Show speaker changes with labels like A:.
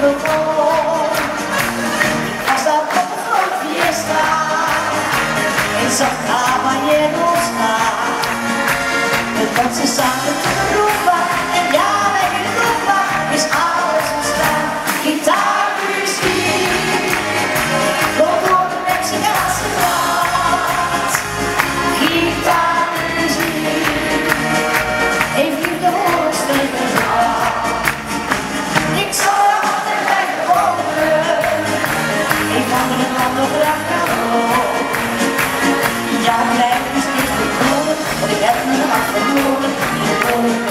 A: perdón. Hasta por fiesta En San Caballero está. Entonces sale Thank you.